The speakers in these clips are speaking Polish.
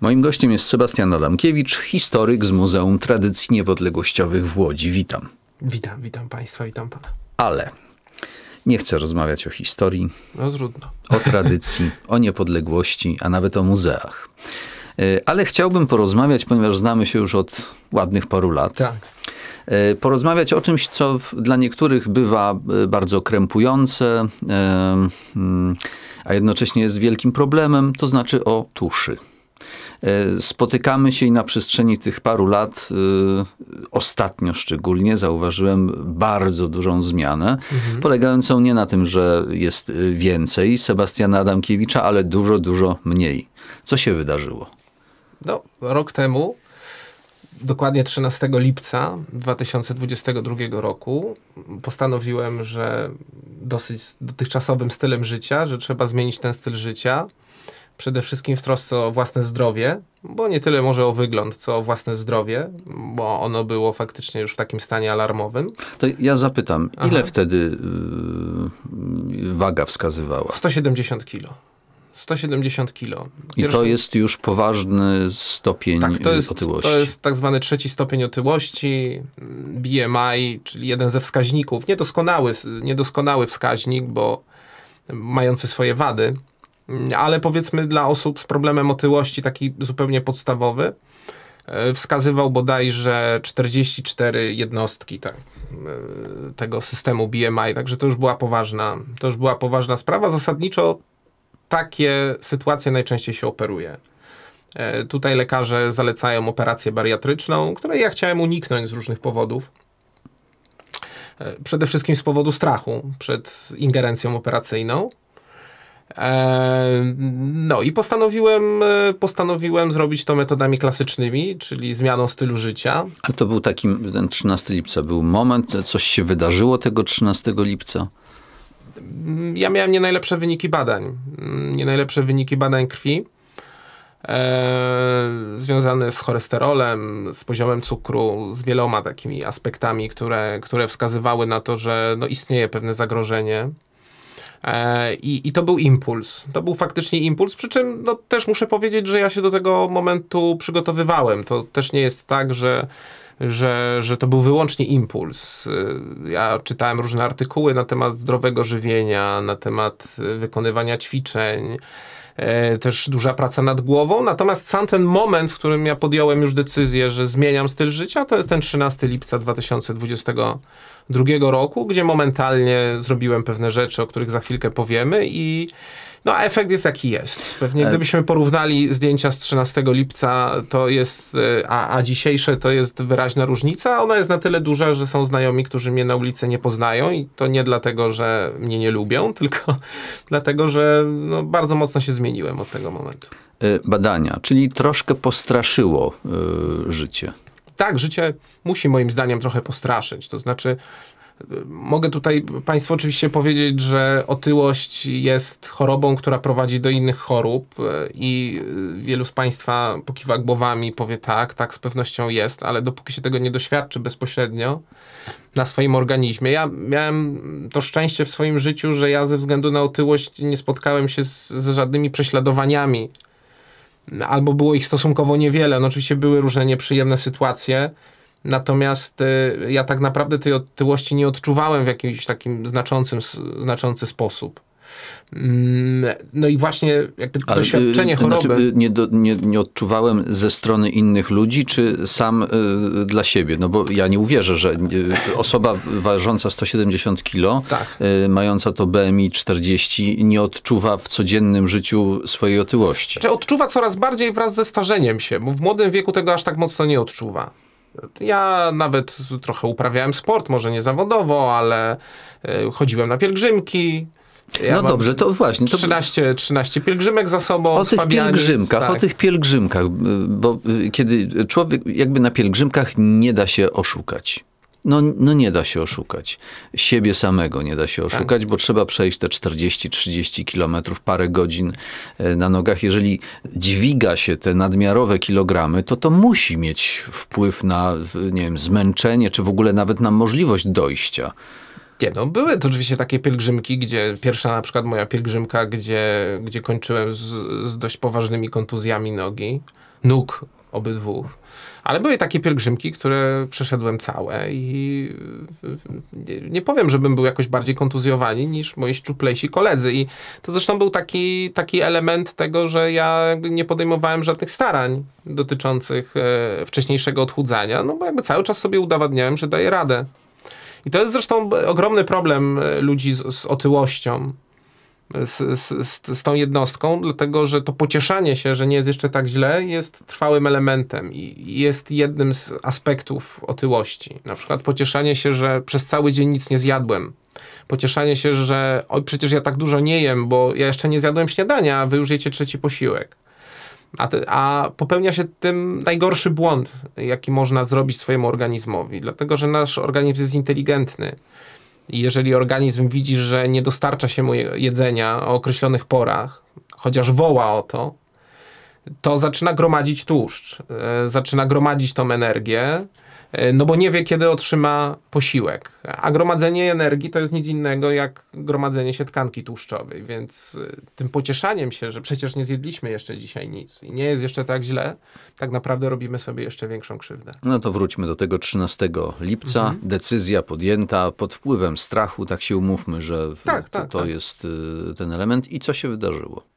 Moim gościem jest Sebastian Adamkiewicz, historyk z Muzeum Tradycji Niepodległościowych w Łodzi. Witam. Witam, witam Państwa, witam Pana. Ale nie chcę rozmawiać o historii, No trudno. o tradycji, o niepodległości, a nawet o muzeach. E, Ale chciałbym porozmawiać, ponieważ znamy się już od ładnych paru lat. Tak. E, Porozmawiać o czymś, co dla niektórych bywa e, bardzo krępujące, mm, a jednocześnie jest wielkim problemem, to znaczy o tuszy. E, Spotykamy się i na przestrzeni tych paru lat, e, ostatnio szczególnie, zauważyłem bardzo dużą zmianę, polegającą nie na tym, że jest e, więcej Sebastiana Adamkiewicza, ale dużo, dużo mniej. Co się wydarzyło? No, rok temu, dokładnie 13 lipca 2022 roku, postanowiłem, że dosyć dotychczasowym stylem życia, że trzeba zmienić ten styl życia. Przede wszystkim w trosce o własne zdrowie, bo nie tyle może o wygląd, co o własne zdrowie, bo ono było faktycznie już w takim stanie alarmowym. To ja zapytam, ile Aha. wtedy y, waga wskazywała? 170 kilo. 170 kilo. I to Pierwszy- jest już poważny stopień Tak, to jest, otyłości. to jest tak zwany trzeci stopień otyłości, BMI, czyli jeden ze wskaźników, niedoskonały, niedoskonały wskaźnik, bo mający swoje wady, ale powiedzmy dla osób z problemem otyłości taki zupełnie podstawowy, e, wskazywał bodajże 44 jednostki tak, e, tego systemu BMI, także to już była poważna, to już była poważna sprawa. Zasadniczo takie sytuacje najczęściej się operuje. E, Tutaj lekarze zalecają operację bariatryczną, której ja chciałem uniknąć z różnych powodów. Przede wszystkim z powodu strachu przed ingerencją operacyjną. No i postanowiłem, e, postanowiłem zrobić to metodami klasycznymi, czyli zmianą stylu życia. Ale to był taki, ten 13 lipca był moment, coś się wydarzyło tego 13 lipca. Ja miałem nie najlepsze wyniki badań. Mm, Nie najlepsze wyniki badań krwi. E, związane z cholesterolem, z poziomem cukru, z wieloma takimi aspektami, które, które wskazywały na to, że no, istnieje pewne zagrożenie. E, I, I to był impuls. To był faktycznie impuls, przy czym no, też muszę powiedzieć, że ja się do tego momentu przygotowywałem. To też nie jest tak, że, że, że to był wyłącznie impuls. Y, Ja czytałem różne artykuły na temat zdrowego żywienia, na temat y, wykonywania ćwiczeń, e, też duża praca nad głową. Natomiast sam ten moment, w którym ja podjąłem już decyzję, że zmieniam styl życia, to jest ten 13 lipca 2022 roku, gdzie momentalnie zrobiłem pewne rzeczy, o których za chwilkę powiemy i no, a efekt jest jaki jest. Pewnie E- gdybyśmy porównali zdjęcia z 13 lipca, to jest, e, a, a dzisiejsze to jest wyraźna różnica. Ona jest na tyle duża, że są znajomi, którzy mnie na ulicy nie poznają i to nie dlatego, że mnie nie lubią, tylko dlatego, że no, bardzo mocno się zmieniłem od tego momentu. Y, Badania, czyli troszkę postraszyło y, życie. Tak, życie musi moim zdaniem trochę postraszyć. To znaczy, mogę tutaj Państwu oczywiście powiedzieć, że otyłość jest chorobą, która prowadzi do innych chorób y, i y, wielu z Państwa pokiwa głowami powie tak, tak z pewnością jest, ale dopóki się tego nie doświadczy bezpośrednio na swoim organizmie. Ja miałem to szczęście w swoim życiu, że ja ze względu na otyłość nie spotkałem się z, z żadnymi prześladowaniami albo było ich stosunkowo niewiele. No oczywiście były różne nieprzyjemne sytuacje, natomiast y, ja tak naprawdę tej otyłości nie odczuwałem w jakimś takim znaczącym, znaczący sposób. Mm, No i właśnie jakby Ale, doświadczenie y, choroby. Znaczy, y, nie, do, nie, nie odczuwałem ze strony innych ludzi, czy sam y, dla siebie? No bo ja nie uwierzę, że y, osoba ważąca 170 kilo, Tak. y, mająca to BMI 40, nie odczuwa w codziennym życiu swojej otyłości. Czy odczuwa coraz bardziej wraz ze starzeniem się, bo w młodym wieku tego aż tak mocno nie odczuwa. Ja nawet trochę uprawiałem sport, może nie zawodowo, ale y, chodziłem na pielgrzymki. Ja no dobrze, to właśnie. To 13, 13 pielgrzymek za sobą. o tych pielgrzymkach, tak. o tych pielgrzymkach, y, bo y, kiedy człowiek jakby na pielgrzymkach nie da się oszukać. No, no nie da się oszukać. Siebie samego nie da się oszukać, bo trzeba przejść te 40-30 kilometrów, parę godzin e, na nogach. Jeżeli dźwiga się te nadmiarowe kilogramy, to to musi mieć wpływ na, nie wiem, zmęczenie, czy w ogóle nawet na możliwość dojścia. Nie, no były to oczywiście takie pielgrzymki, gdzie pierwsza na przykład moja pielgrzymka, gdzie, gdzie kończyłem z, z dość poważnymi kontuzjami nogi. nóg obydwu. Ale były takie pielgrzymki, które przeszedłem całe i nie, powiem, żebym był jakoś bardziej kontuzjowany niż moi szczuplejsi koledzy. I to zresztą był taki, taki element tego, że ja nie podejmowałem żadnych starań dotyczących e, wcześniejszego odchudzania, no bo jakby cały czas sobie udowadniałem, że daję radę. I to jest zresztą ogromny problem e, ludzi z, z otyłością, z, z, z, tą jednostką, dlatego że to pocieszanie się, że nie jest jeszcze tak źle, jest trwałym elementem i jest jednym z aspektów otyłości. Na przykład pocieszanie się, że przez cały dzień nic nie zjadłem. Pocieszanie się, że oj, przecież ja tak dużo nie jem, bo ja jeszcze nie zjadłem śniadania, a wy już jecie trzeci posiłek. A, te, a, popełnia się tym najgorszy błąd, jaki można zrobić swojemu organizmowi, dlatego że nasz organizm jest inteligentny. I jeżeli organizm widzi, że nie dostarcza się mu jedzenia o określonych porach, chociaż woła o to, to zaczyna gromadzić tłuszcz, e, zaczyna gromadzić tą energię, no bo nie wie, kiedy otrzyma posiłek. A gromadzenie energii to jest nic innego jak gromadzenie się tkanki tłuszczowej, więc e, tym pocieszaniem się, że przecież nie zjedliśmy jeszcze dzisiaj nic i nie jest jeszcze tak źle, tak naprawdę robimy sobie jeszcze większą krzywdę. No to wróćmy do tego 13 lipca. Mhm. Decyzja podjęta pod wpływem strachu, tak się umówmy, że tak, tak, to, tak. jest y, ten element. I co się wydarzyło?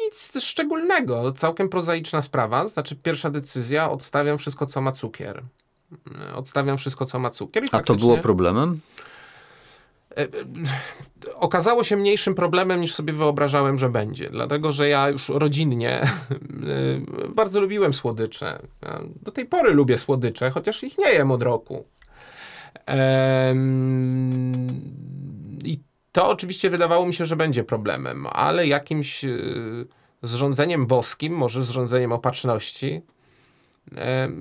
Nic szczególnego, całkiem prozaiczna sprawa. Znaczy, pierwsza decyzja, odstawiam wszystko, co ma cukier. Odstawiam wszystko, co ma cukier. A faktycznie... to było problemem? E, e, okazało się mniejszym problemem niż sobie wyobrażałem, że będzie. Dlatego, że ja już rodzinnie e, bardzo lubiłem słodycze. Do tej pory lubię słodycze, chociaż ich nie jem od roku. I to oczywiście wydawało mi się, że będzie problemem, ale jakimś y, zrządzeniem boskim, może zrządzeniem opatrzności,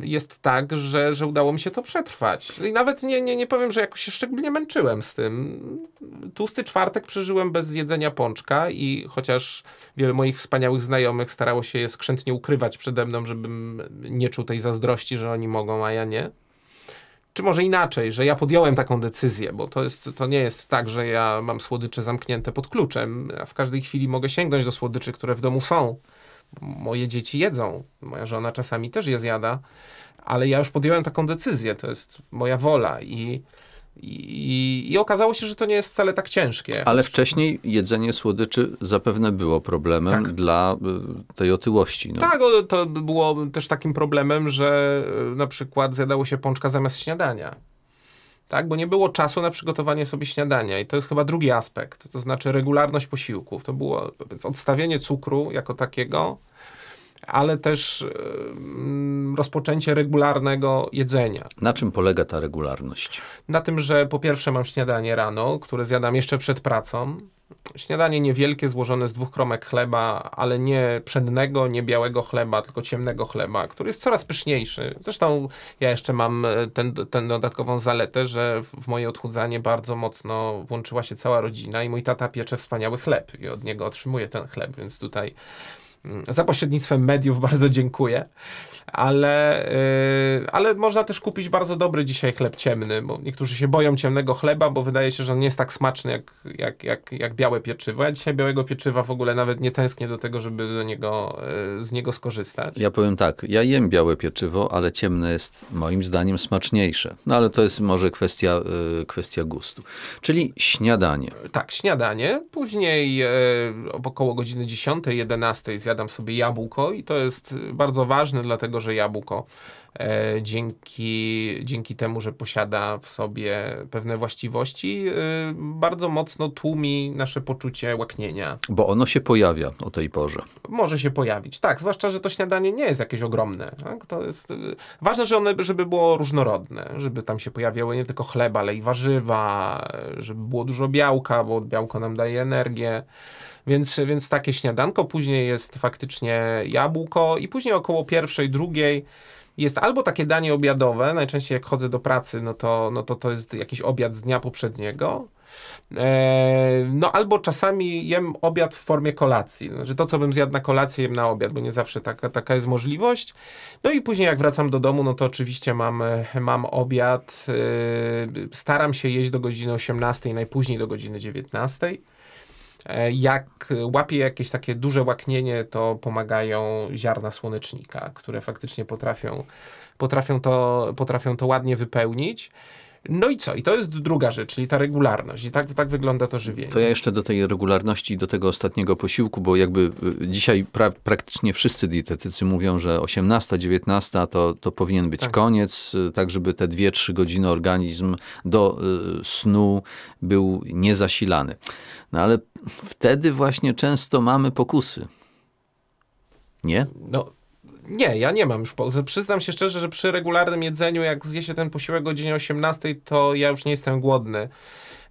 jest tak, że, że udało mi się to przetrwać. I nawet nie, nie, nie powiem, że jakoś się szczególnie męczyłem z tym. Tłusty czwartek przeżyłem bez jedzenia pączka i chociaż wiele moich wspaniałych znajomych starało się je skrzętnie ukrywać przede mną, żebym nie czuł tej zazdrości, że oni mogą, a ja nie czy może inaczej, że ja podjąłem taką decyzję, bo to, jest, to nie jest tak, że ja mam słodycze zamknięte pod kluczem. Ja w każdej chwili mogę sięgnąć do słodyczy, które w domu są. Moje dzieci jedzą, moja żona czasami też je zjada, ale ja już podjąłem taką decyzję, to jest moja wola i i, I, okazało się, że to nie jest wcale tak ciężkie. Ale wcześniej jedzenie słodyczy zapewne było problemem tak. dla y, tej otyłości. No. Tak, to było też takim problemem, że y, na przykład zjadało się pączka zamiast śniadania. Tak, bo nie było czasu na przygotowanie sobie śniadania i to jest chyba drugi aspekt, to znaczy regularność posiłków. To było odstawienie cukru jako takiego, ale też rozpoczęcie regularnego jedzenia. Na czym polega ta regularność? Na tym, że po pierwsze mam śniadanie rano, które zjadam jeszcze przed pracą. Śniadanie niewielkie, złożone z dwóch kromek chleba, ale nie pszennego, nie białego chleba, tylko ciemnego chleba, który jest coraz pyszniejszy. Zresztą ja jeszcze mam e, ten, ten dodatkową zaletę, że w moje odchudzanie bardzo mocno włączyła się cała rodzina i mój tata piecze wspaniały chleb i od niego otrzymuję ten chleb, więc tutaj za pośrednictwem mediów bardzo dziękuję. Ale, yy, ale można też kupić bardzo dobry dzisiaj chleb ciemny, bo niektórzy się boją ciemnego chleba, bo wydaje się, że on nie jest tak smaczny jak, jak, jak, jak białe pieczywo. Ja dzisiaj białego pieczywa w ogóle nawet nie tęsknię do tego, żeby do niego, yy, z niego skorzystać. Ja powiem tak, ja jem białe pieczywo, ale ciemne jest moim zdaniem smaczniejsze. No ale to jest może kwestia, yy, kwestia gustu. Czyli śniadanie. Tak, śniadanie. Później yy, około godziny 10-11 zjadam zjadam sobie jabłko i to jest bardzo ważne, dlatego że jabłko e, dzięki, dzięki temu, że posiada w sobie pewne właściwości, e, bardzo mocno tłumi nasze poczucie łaknienia. Bo ono się pojawia o tej porze. Może się pojawić, tak, zwłaszcza, że to śniadanie nie jest jakieś ogromne. Tak? To jest e, ważne, że one, żeby było różnorodne, żeby tam się pojawiały nie tylko chleba, ale i warzywa, żeby było dużo białka, bo białko nam daje energię. Więc, więc takie śniadanko, później jest faktycznie jabłko i później około pierwszej, drugiej jest albo takie danie obiadowe, najczęściej jak chodzę do pracy, no to, no to to jest jakiś obiad z dnia poprzedniego, e, no albo czasami jem obiad w formie kolacji. Znaczy to, co bym zjadł na kolację, jem na obiad, bo nie zawsze taka, taka jest możliwość. No i później jak wracam do domu, no to oczywiście mam, mam obiad. E, staram się jeść do godziny 18, najpóźniej do godziny 19. E, jak łapie jakieś takie duże łaknienie, to pomagają ziarna słonecznika, które faktycznie potrafią, potrafią, to, potrafią to ładnie wypełnić. No i co? I to jest druga rzecz, czyli ta regularność. I tak, tak wygląda to żywienie. To ja jeszcze do tej regularności, do tego ostatniego posiłku, bo jakby y, dzisiaj pra praktycznie wszyscy dietetycy mówią, że 18, 19 to, to powinien być tak. koniec, y, tak żeby te 2-3 godziny organizm do y, snu był niezasilany. No ale wtedy właśnie często mamy pokusy. Nie? No, nie, ja nie mam już. Po... Przyznam się szczerze, że przy regularnym jedzeniu, jak zje się ten posiłek o godzinie 18, to ja już nie jestem głodny.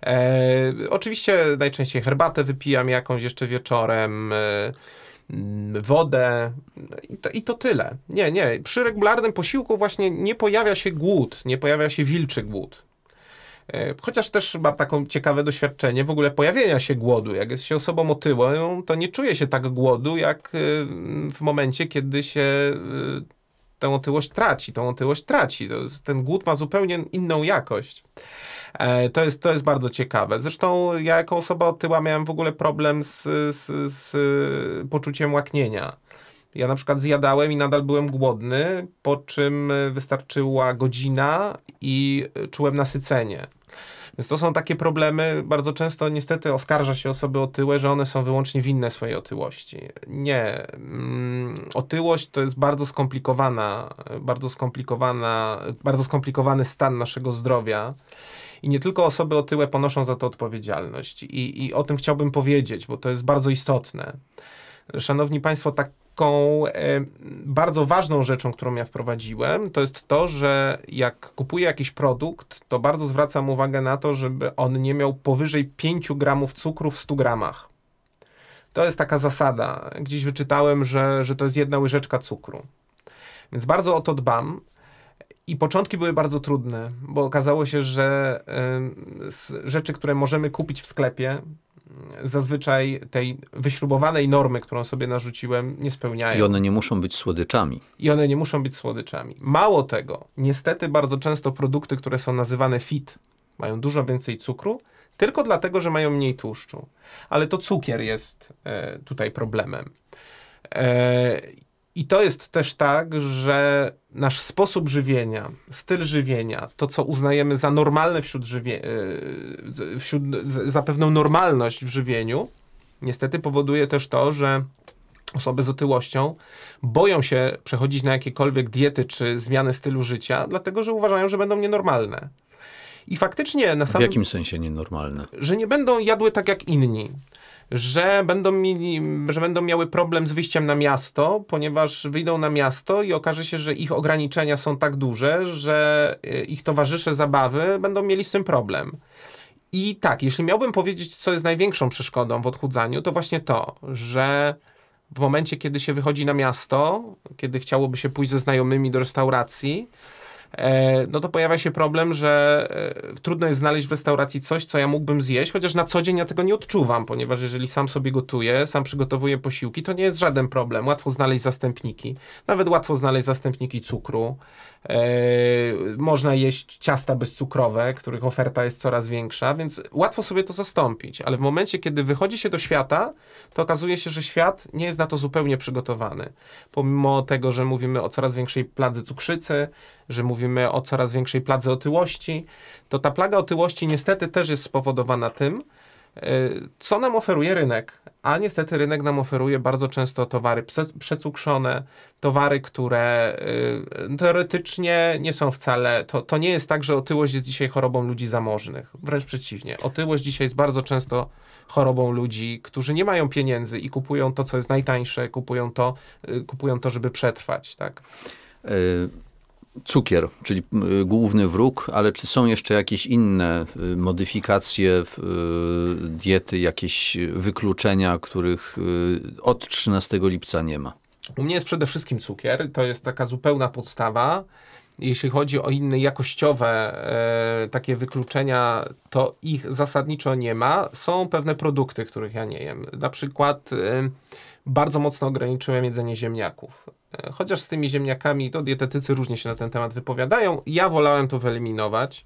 E, oczywiście najczęściej herbatę wypijam jakąś jeszcze wieczorem, e, mm, wodę i to, i to tyle. Nie, nie. Przy regularnym posiłku właśnie nie pojawia się głód, nie pojawia się wilczy głód. E, chociaż też mam taką ciekawe doświadczenie w ogóle pojawienia się głodu. Jak jest się osobą otyłą, to nie czuje się tak głodu, jak e, w momencie, kiedy się e, tę otyłość traci. Tą otyłość traci. Ten głód ma zupełnie inną jakość. To jest, to jest bardzo ciekawe. Zresztą ja jako osoba otyła miałem w ogóle problem z, z, z poczuciem łaknienia. Ja na przykład zjadałem i nadal byłem głodny, po czym wystarczyła godzina i czułem nasycenie. Więc to są takie problemy, bardzo często niestety oskarża się osoby otyłe, że one są wyłącznie winne swojej otyłości. Nie. Mm, otyłość to jest bardzo skomplikowana, bardzo skomplikowana, bardzo skomplikowany stan naszego zdrowia. I nie tylko osoby otyłe ponoszą za to odpowiedzialność. I, I o tym chciałbym powiedzieć, bo to jest bardzo istotne. Szanowni Państwo, tak taką e, bardzo ważną rzeczą, którą ja wprowadziłem, to jest to, że jak kupuję jakiś produkt, to bardzo zwracam uwagę na to, żeby on nie miał powyżej 5 gramów cukru w 100 gramach. To jest taka zasada. Gdzieś wyczytałem, że, że to jest jedna łyżeczka cukru. Więc bardzo o to dbam. I początki były bardzo trudne, bo okazało się, że y, rzeczy, które możemy kupić w sklepie, zazwyczaj tej wyśrubowanej normy, którą sobie narzuciłem, nie spełniają. I one nie muszą być słodyczami. I one nie muszą być słodyczami. Mało tego, niestety bardzo często produkty, które są nazywane fit, mają dużo więcej cukru, tylko dlatego, że mają mniej tłuszczu. Ale to cukier jest e, tutaj problemem. E, i to jest też tak, że nasz sposób żywienia, styl żywienia, to co uznajemy za normalne wśród, żywie, e, wśród za pewną normalność w żywieniu, niestety powoduje też to, że osoby z otyłością boją się przechodzić na jakiekolwiek diety czy zmiany stylu życia, dlatego że uważają, że będą nienormalne. I faktycznie na samym, W jakim sensie nienormalne? Że nie będą jadły tak jak inni że będą, mieli, że będą miały problem z wyjściem na miasto, ponieważ wyjdą na miasto i okaże się, że ich ograniczenia są tak duże, że y, ich towarzysze zabawy będą mieli z tym problem. I tak, jeśli miałbym powiedzieć, co jest największą przeszkodą w odchudzaniu, to właśnie to, że w momencie, kiedy się wychodzi na miasto, kiedy chciałoby się pójść ze znajomymi do restauracji, E, no to pojawia się problem, że e, trudno jest znaleźć w restauracji coś, co ja mógłbym zjeść, chociaż na co dzień ja tego nie odczuwam, ponieważ jeżeli sam sobie gotuję, sam przygotowuję posiłki, to nie jest żaden problem. Łatwo znaleźć zastępniki. Nawet łatwo znaleźć zastępniki cukru. E, można jeść ciasta bezcukrowe, których oferta jest coraz większa, więc łatwo sobie to zastąpić, ale w momencie, kiedy wychodzi się do świata, to okazuje się, że świat nie jest na to zupełnie przygotowany. Pomimo tego, że mówimy o coraz większej pladze cukrzycy, że mówimy o coraz większej pladze otyłości, to ta plaga otyłości niestety też jest spowodowana tym, e, co nam oferuje rynek. A niestety rynek nam oferuje bardzo często towary przecukrzone, towary, które y, teoretycznie nie są wcale. To, to nie jest tak, że otyłość jest dzisiaj chorobą ludzi zamożnych. Wręcz przeciwnie. Otyłość dzisiaj jest bardzo często chorobą ludzi, którzy nie mają pieniędzy i kupują to, co jest najtańsze, kupują to, y, kupują to żeby przetrwać. Tak? Y cukier, czyli y, główny wróg, ale czy są jeszcze jakieś inne y, modyfikacje y, diety, jakieś wykluczenia, których od 13 lipca nie ma? U mnie jest przede wszystkim cukier, to jest taka zupełna podstawa. Jeśli chodzi o inne jakościowe e, takie wykluczenia, to ich zasadniczo nie ma. Są pewne produkty, których ja nie jem. Na przykład e, bardzo mocno ograniczyłem jedzenie ziemniaków. Chociaż z tymi ziemniakami to dietetycy różnie się na ten temat wypowiadają. Ja wolałem to wyeliminować.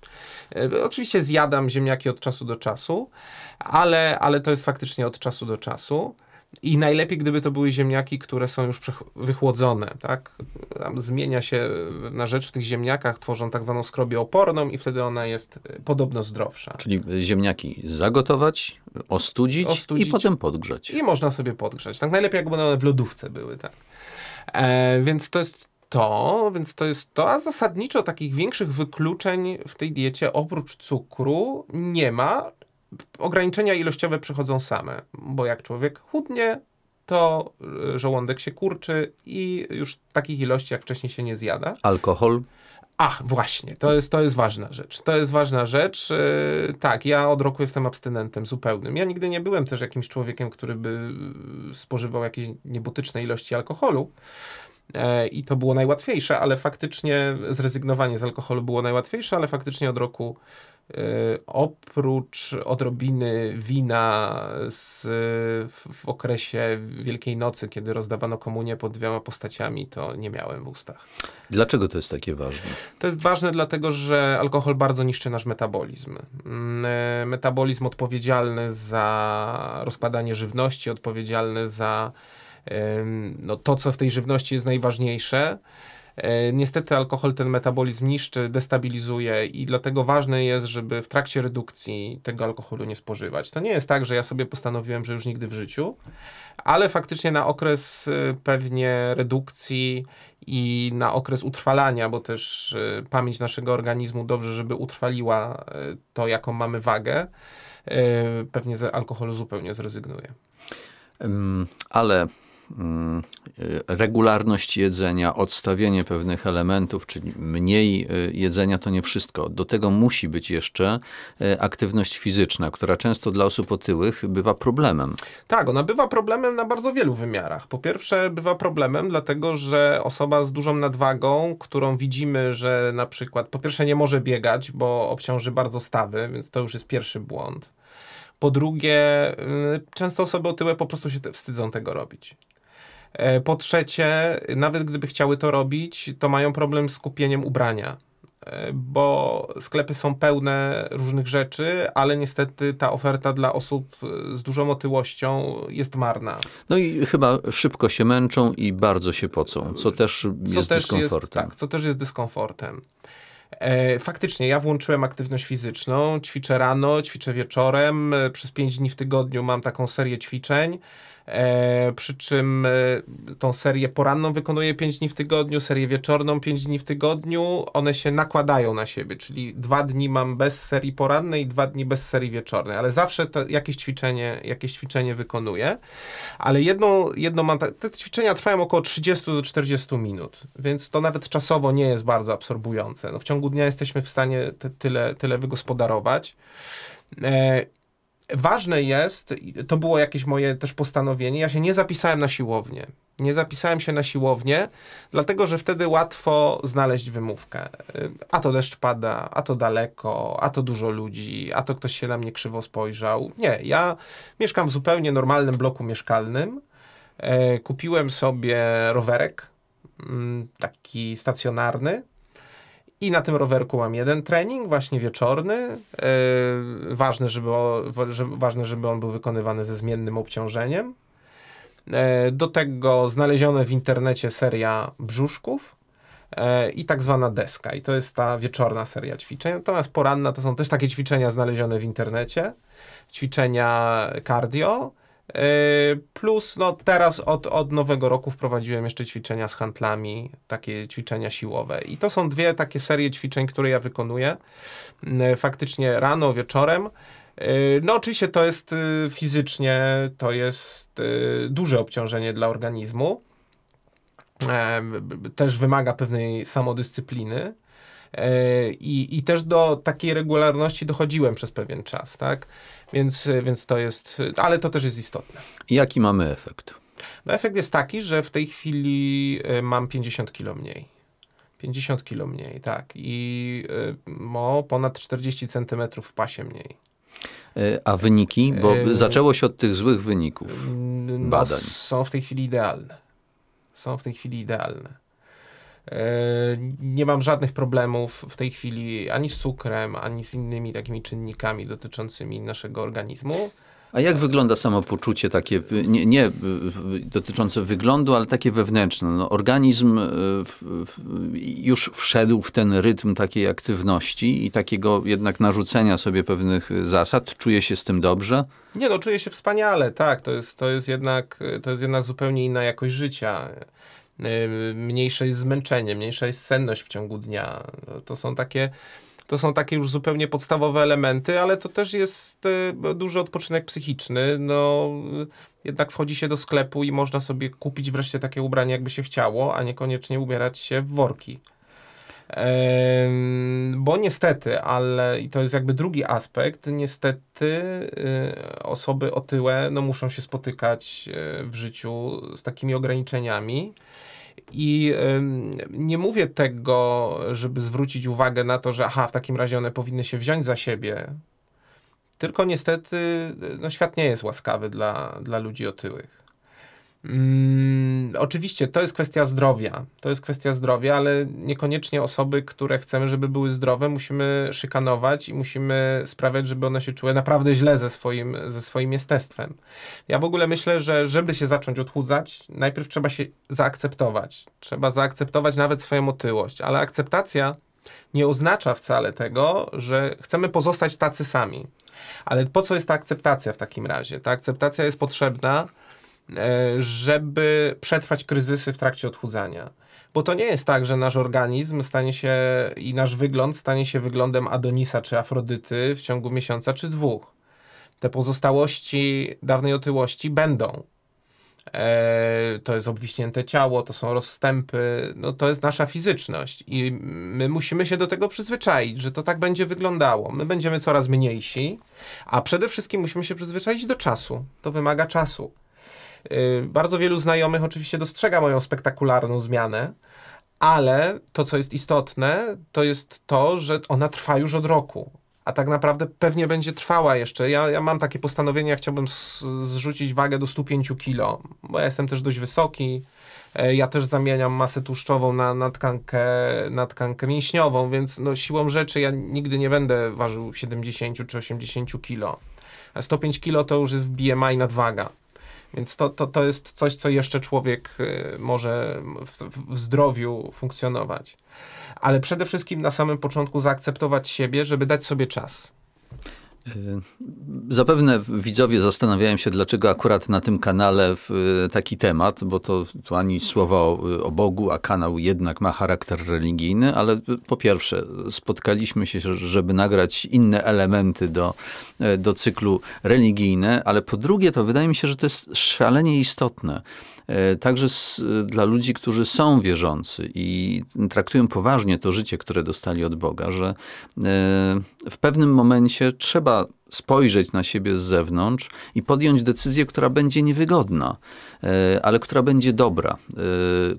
E, oczywiście zjadam ziemniaki od czasu do czasu, ale, ale to jest faktycznie od czasu do czasu. I najlepiej, gdyby to były ziemniaki, które są już wychłodzone, tak? Tam zmienia się na rzecz w tych ziemniakach, tworzą tak zwaną skrobię oporną i wtedy ona jest e, podobno zdrowsza. Czyli ziemniaki zagotować, ostudzić, ostudzić i potem podgrzać. I można sobie podgrzać. Tak najlepiej, jakby one w lodówce były, tak? E, więc to jest to, więc to jest to, a zasadniczo takich większych wykluczeń w tej diecie oprócz cukru nie ma. Ograniczenia ilościowe przychodzą same, bo jak człowiek chudnie, to y, żołądek się kurczy i już takich ilości jak wcześniej się nie zjada. Alkohol? Ach, właśnie, to jest, to jest ważna rzecz. To jest ważna rzecz. Yy, tak, ja od roku jestem abstynentem zupełnym. Ja nigdy nie byłem też jakimś człowiekiem, który by spożywał jakieś niebotyczne ilości alkoholu. E, I to było najłatwiejsze, ale faktycznie zrezygnowanie z alkoholu było najłatwiejsze, ale faktycznie od roku e, oprócz odrobiny wina z, w, w, okresie Wielkiej Nocy, kiedy rozdawano komunię pod dwiema postaciami, to nie miałem w ustach. Dlaczego to jest takie ważne? To jest ważne dlatego, że alkohol bardzo niszczy nasz metabolizm. Mm, e, metabolizm odpowiedzialny za rozkładanie żywności, odpowiedzialny za no, to, co w tej żywności jest najważniejsze. E, niestety alkohol ten metabolizm niszczy, destabilizuje i dlatego ważne jest, żeby w trakcie redukcji tego alkoholu nie spożywać. To nie jest tak, że ja sobie postanowiłem, że już nigdy w życiu, ale faktycznie na okres e, pewnie redukcji i na okres utrwalania, bo też e, pamięć naszego organizmu dobrze, żeby utrwaliła to, jaką mamy wagę, pewnie z alkoholu zupełnie zrezygnuję. Ale regularność jedzenia, odstawienie pewnych elementów, czyli mniej y, jedzenia to nie wszystko. Do tego musi być jeszcze y, aktywność fizyczna, która często dla osób otyłych bywa problemem. Tak, ona bywa problemem na bardzo wielu wymiarach. Po pierwsze, bywa problemem, dlatego że osoba z dużą nadwagą, którą widzimy, że na przykład po pierwsze nie może biegać, bo obciąży bardzo stawy, więc to już jest pierwszy błąd. Po drugie, y, często osoby otyłe po prostu się wstydzą tego robić. E, po trzecie, nawet gdyby chciały to robić, to mają problem z kupieniem ubrania e, bo sklepy są pełne różnych rzeczy, ale niestety ta oferta dla osób z dużą otyłością jest marna. No i chyba szybko się męczą i bardzo się pocą, co też co jest też dyskomfortem. Jest, tak, co też jest dyskomfortem. E, faktycznie, ja włączyłem aktywność fizyczną, ćwiczę rano, ćwiczę wieczorem, przez 5 dni w tygodniu mam taką serię ćwiczeń. E, przy czym e, tą serię poranną wykonuję 5 dni w tygodniu, serię wieczorną 5 dni w tygodniu. One się nakładają na siebie, czyli dwa dni mam bez serii porannej dwa dni bez serii wieczornej, ale zawsze to jakieś ćwiczenie, jakieś ćwiczenie wykonuję. Ale jedno, jedno mam, te ćwiczenia trwają około 30 do 40 minut, więc to nawet czasowo nie jest bardzo absorbujące. No, w ciągu dnia jesteśmy w stanie te, tyle, tyle wygospodarować. Ważne jest, to było jakieś moje też postanowienie, ja się nie zapisałem na siłownię. Nie zapisałem się na siłownię, dlatego że wtedy łatwo znaleźć wymówkę. A to deszcz pada, a to daleko, a to dużo ludzi, a to ktoś się na mnie krzywo spojrzał. Nie, ja mieszkam w zupełnie normalnym bloku mieszkalnym. E, kupiłem sobie rowerek, mm, taki stacjonarny, i na tym rowerku mam jeden trening, właśnie wieczorny. Yy, ważne, żeby, ważne, żeby on był wykonywany ze zmiennym obciążeniem. Yy, do tego znalezione w internecie seria brzuszków yy, i tak zwana deska. I to jest ta wieczorna seria ćwiczeń. Natomiast poranna to są też takie ćwiczenia znalezione w internecie. Ćwiczenia cardio plus no teraz od, od nowego roku wprowadziłem jeszcze ćwiczenia z handlami, takie ćwiczenia siłowe. I to są dwie takie serie ćwiczeń, które ja wykonuję. Yy, faktycznie rano, wieczorem. Yy, no oczywiście to jest fizycznie, to jest duże obciążenie dla organizmu. Też wymaga pewnej samodyscypliny. I, I też do takiej regularności dochodziłem przez pewien czas, tak? Więc, więc to jest, ale to też jest istotne. Jaki mamy efekt? No efekt jest taki, że w tej chwili e, mam 50 kilo mniej. 50 kilo mniej, tak. I mo, ponad 40 centymetrów w pasie mniej. E, a wyniki? Bo e... zaczęło się od tych złych wyników no, badań. Są w tej chwili idealne. są w tej chwili idealne. E, nie mam żadnych problemów w tej chwili ani z cukrem, ani z innymi takimi czynnikami dotyczącymi naszego organizmu. A jak wygląda samopoczucie takie, nie, nie dotyczące wyglądu, ale takie wewnętrzne? No, organizm e, w, w, już wszedł w ten rytm takiej aktywności i takiego jednak narzucenia sobie pewnych zasad. Czuje się z tym dobrze? Nie, no czuję się wspaniale, tak. To jest, to jest, jednak, to jest jednak zupełnie inna jakość życia. E, mniejsze jest zmęczenie, mniejsza jest senność w ciągu dnia. To są takie to są takie już zupełnie podstawowe elementy, ale to też jest e, duży odpoczynek psychiczny. No, jednak wchodzi się do sklepu i można sobie kupić wreszcie takie ubranie, jakby się chciało, a niekoniecznie ubierać się w worki. Bo niestety, ale i to jest jakby drugi aspekt, niestety e, osoby otyłe no, muszą się spotykać e, w życiu z takimi ograniczeniami. I nie mówię tego, żeby zwrócić uwagę na to, że aha, w takim razie one powinny się wziąć za siebie. Tylko niestety no, świat nie jest łaskawy dla, dla ludzi otyłych. Mm, oczywiście to jest kwestia zdrowia. To jest kwestia zdrowia, ale niekoniecznie osoby, które chcemy, żeby były zdrowe, musimy szykanować i musimy sprawiać, żeby one się czuły naprawdę źle ze swoim, ze swoim jestestwem. Ja w ogóle myślę, że żeby się zacząć odchudzać, najpierw trzeba się zaakceptować. Trzeba zaakceptować nawet swoją otyłość, ale akceptacja nie oznacza wcale tego, że chcemy pozostać tacy sami. Ale po co jest ta akceptacja w takim razie? Ta akceptacja jest potrzebna, żeby przetrwać kryzysy w trakcie odchudzania. Bo to nie jest tak, że nasz organizm stanie się i nasz wygląd stanie się wyglądem Adonisa czy Afrodyty w ciągu miesiąca czy dwóch. Te pozostałości dawnej otyłości będą. E, to jest obwiśnięte ciało, to są rozstępy, no to jest nasza fizyczność i my musimy się do tego przyzwyczaić, że to tak będzie wyglądało. My będziemy coraz mniejsi, a przede wszystkim musimy się przyzwyczaić do czasu. To wymaga czasu. Y, bardzo wielu znajomych oczywiście dostrzega moją spektakularną zmianę, ale to, co jest istotne, to jest to, że ona trwa już od roku. A tak naprawdę pewnie będzie trwała jeszcze. Ja, ja mam takie postanowienie, ja chciałbym zrzucić wagę do 105 kg, bo ja jestem też dość wysoki. E, ja też zamieniam masę tłuszczową na, na, tkankę, na tkankę mięśniową, więc no, siłą rzeczy ja nigdy nie będę ważył 70 czy 80 kg. A 105 kg to już jest w BMI nadwaga. Więc to, to, to jest coś, co jeszcze człowiek y, może w, w zdrowiu funkcjonować. Ale przede wszystkim na samym początku zaakceptować siebie, żeby dać sobie czas. Zapewne widzowie zastanawiają się, dlaczego akurat na tym kanale taki temat, bo to, to ani słowa o, o, Bogu, a kanał jednak ma charakter religijny, ale po pierwsze spotkaliśmy się, żeby nagrać inne elementy do, do cyklu religijne, ale po drugie to wydaje mi się, że to jest szalenie istotne także z, dla ludzi, którzy są wierzący i traktują poważnie to życie, które dostali od Boga, że e, w pewnym momencie trzeba spojrzeć na siebie z zewnątrz i podjąć decyzję, która będzie niewygodna, e, ale która będzie dobra,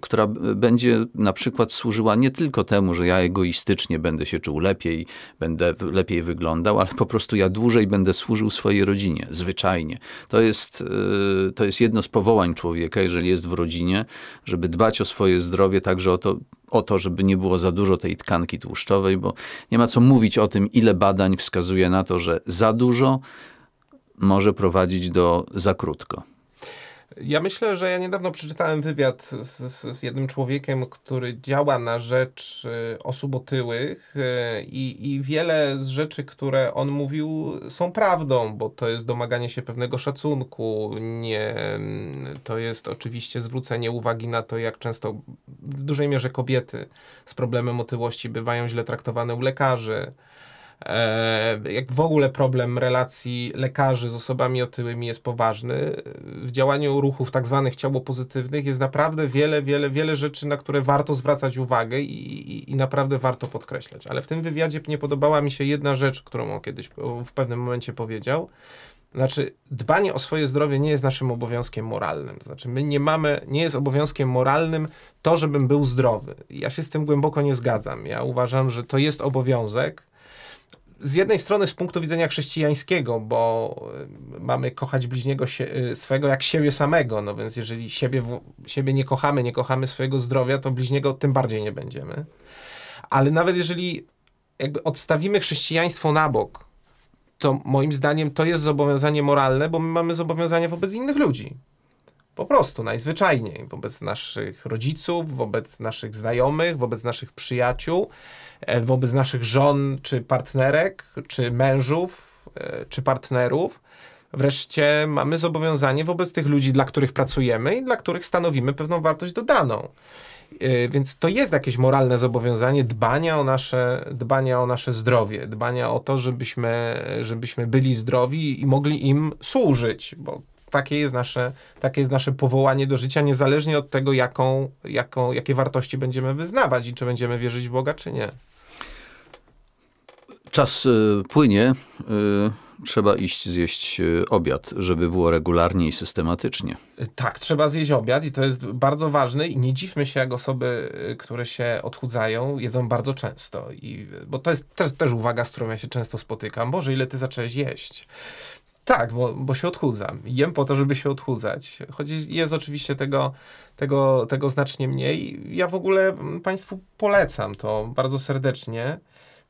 która będzie na przykład służyła nie tylko temu, że ja egoistycznie będę się czuł lepiej, będę lepiej wyglądał, ale po prostu ja dłużej będę służył swojej rodzinie, zwyczajnie. To jest, to jest jedno z powołań człowieka, jeżeli jest w rodzinie, żeby dbać o swoje zdrowie, także o to, o to, żeby nie było za dużo tej tkanki tłuszczowej, bo nie ma co mówić o tym, ile badań wskazuje na to, że za dużo może prowadzić do za krótko. Ja myślę, że ja niedawno przeczytałem wywiad z, z, z, jednym człowiekiem, który działa na rzecz y, osób otyłych y, i, i wiele z rzeczy, które on mówił, są prawdą, bo to jest domaganie się pewnego szacunku, nie, to jest oczywiście zwrócenie uwagi na to, jak często w dużej mierze kobiety z problemem otyłości bywają źle traktowane u lekarzy. E, jak w ogóle problem relacji lekarzy z osobami otyłymi jest poważny, w działaniu ruchów tak zwanych ciałopozytywnych jest naprawdę wiele, wiele, wiele rzeczy, na które warto zwracać uwagę i, i, i naprawdę warto podkreślać. Ale w tym wywiadzie nie podobała mi się jedna rzecz, którą on kiedyś w pewnym momencie powiedział. Znaczy, dbanie o swoje zdrowie nie jest naszym obowiązkiem moralnym. To znaczy, my nie mamy, nie jest obowiązkiem moralnym to, żebym był zdrowy. Ja się z tym głęboko nie zgadzam. Ja uważam, że to jest obowiązek, z jednej strony z punktu widzenia chrześcijańskiego, bo y, mamy kochać bliźniego się, y, swego jak siebie samego, no więc jeżeli siebie, siebie nie kochamy, nie kochamy swojego zdrowia, to bliźniego tym bardziej nie będziemy. Ale nawet jeżeli jakby odstawimy chrześcijaństwo na bok, to moim zdaniem to jest zobowiązanie moralne, bo my mamy zobowiązania wobec innych ludzi. Po prostu, najzwyczajniej. Wobec naszych rodziców, wobec naszych znajomych, wobec naszych przyjaciół, e, wobec naszych żon, czy partnerek, czy mężów, e, czy partnerów. Wreszcie mamy zobowiązanie wobec tych ludzi, dla których pracujemy i dla których stanowimy pewną wartość dodaną. E, więc to jest jakieś moralne zobowiązanie dbania o nasze, dbania o nasze zdrowie, dbania o to, żebyśmy, żebyśmy byli zdrowi i mogli im służyć, bo takie jest nasze, takie jest nasze powołanie do życia, niezależnie od tego, jaką, jaką, jakie wartości będziemy wyznawać i czy będziemy wierzyć w Boga, czy nie. Czas y, płynie. Y trzeba iść zjeść y, obiad, żeby było regularnie i systematycznie. Tak, trzeba zjeść obiad i to jest bardzo ważne i nie dziwmy się, jak osoby, y, które się odchudzają, jedzą bardzo często. I, bo to jest też, też uwaga, z którą ja się często spotykam. Boże, ile ty zacząłeś jeść? Tak, bo, bo się odchudzam. Jem po to, żeby się odchudzać. Choć jest oczywiście tego, tego, tego znacznie mniej. Ja w ogóle Państwu polecam to bardzo serdecznie.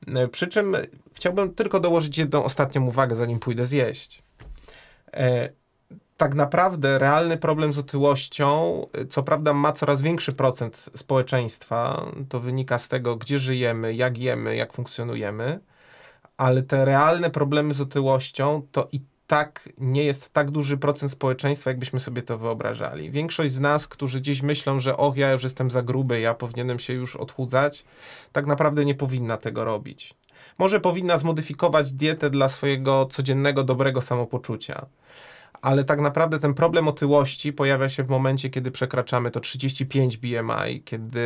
E, przy czym chciałbym tylko dołożyć jedną ostatnią uwagę, zanim pójdę zjeść. E, tak naprawdę realny problem z otyłością, co prawda ma coraz większy procent społeczeństwa, to wynika z tego, gdzie żyjemy, jak jemy, jak funkcjonujemy, ale te realne problemy z otyłością to i tak nie jest tak duży procent społeczeństwa, jakbyśmy sobie to wyobrażali. Większość z nas, którzy gdzieś myślą, że och, ja już jestem za gruby, ja powinienem się już odchudzać, tak naprawdę nie powinna tego robić. Może powinna zmodyfikować dietę dla swojego codziennego dobrego samopoczucia. Ale tak naprawdę ten problem otyłości pojawia się w momencie, kiedy przekraczamy to 35 BMI, kiedy,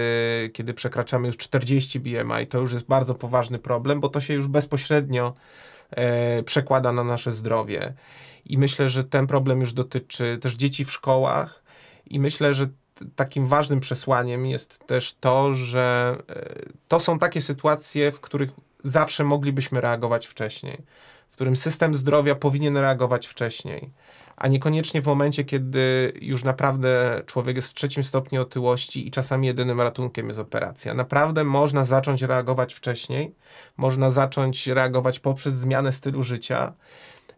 kiedy przekraczamy już 40 BMI. To już jest bardzo poważny problem, bo to się już bezpośrednio przekłada na nasze zdrowie. I myślę, że ten problem już dotyczy też dzieci w szkołach. I myślę, że takim ważnym przesłaniem jest też to, że e, to są takie sytuacje, w których zawsze moglibyśmy reagować wcześniej, w którym system zdrowia powinien reagować wcześniej a niekoniecznie w momencie, kiedy już naprawdę człowiek jest w trzecim stopniu otyłości i czasami jedynym ratunkiem jest operacja. Naprawdę można zacząć reagować wcześniej, można zacząć reagować poprzez zmianę stylu życia.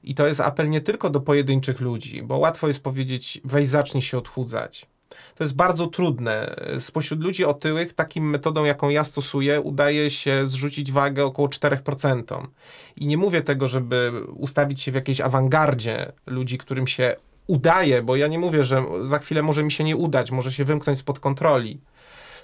I to jest apel nie tylko do pojedynczych ludzi, bo łatwo jest powiedzieć, weź zacznij się odchudzać. To jest bardzo trudne. Spośród ludzi otyłych, takim metodą, jaką ja stosuję, udaje się zrzucić wagę około 4%. I nie mówię tego, żeby ustawić się w jakiejś awangardzie ludzi, którym się udaje, bo ja nie mówię, że za chwilę może mi się nie udać, może się wymknąć spod kontroli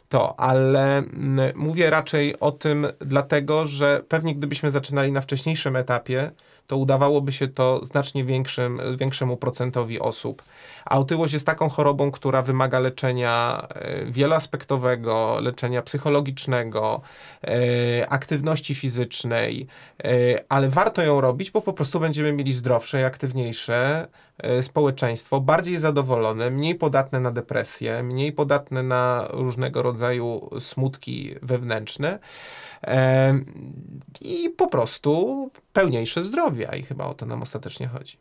to, ale mm, mówię raczej o tym dlatego, że pewnie gdybyśmy zaczynali na wcześniejszym etapie, to udawałoby się to znacznie większym, większemu procentowi osób. A otyłość jest taką chorobą, która wymaga leczenia e, wieloaspektowego, leczenia psychologicznego, e, aktywności fizycznej, e, ale warto ją robić, bo po prostu będziemy mieli zdrowsze i aktywniejsze społeczeństwo, bardziej zadowolone, mniej podatne na depresję, mniej podatne na różnego rodzaju smutki wewnętrzne i po prostu pełniejsze zdrowia i chyba o to nam ostatecznie chodzi.